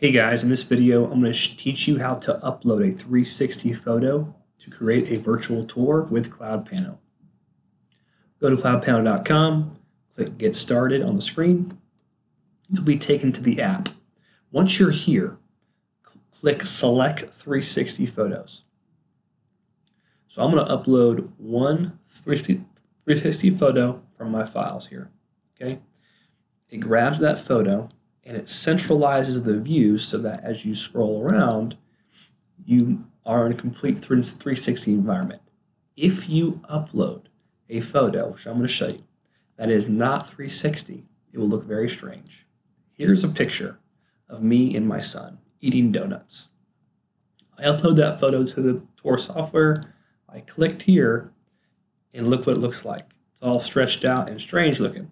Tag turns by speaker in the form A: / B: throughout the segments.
A: Hey guys, in this video, I'm going to teach you how to upload a 360 photo to create a virtual tour with Cloud CloudPano. Go to cloudpano.com, click Get Started on the screen. You'll be taken to the app. Once you're here, click Select 360 Photos. So I'm going to upload one 360 photo from my files here. Okay, It grabs that photo and it centralizes the view so that as you scroll around, you are in a complete 360 environment. If you upload a photo, which I'm going to show you, that is not 360, it will look very strange. Here's a picture of me and my son eating donuts. I upload that photo to the Tour software. I clicked here, and look what it looks like. It's all stretched out and strange looking.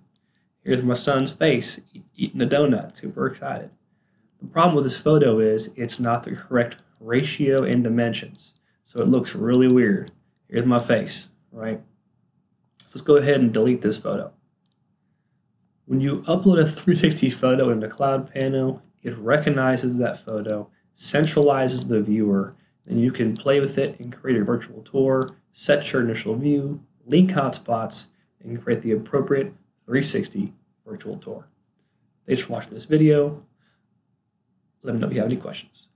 A: Here's my son's face eating a donut, super excited. The problem with this photo is it's not the correct ratio and dimensions. So it looks really weird. Here's my face, right? So let's go ahead and delete this photo. When you upload a 360 photo into CloudPano, it recognizes that photo, centralizes the viewer, and you can play with it and create a virtual tour, set your initial view, link hotspots, and create the appropriate 360 virtual tour. Thanks for watching this video. Let me know if you have any questions.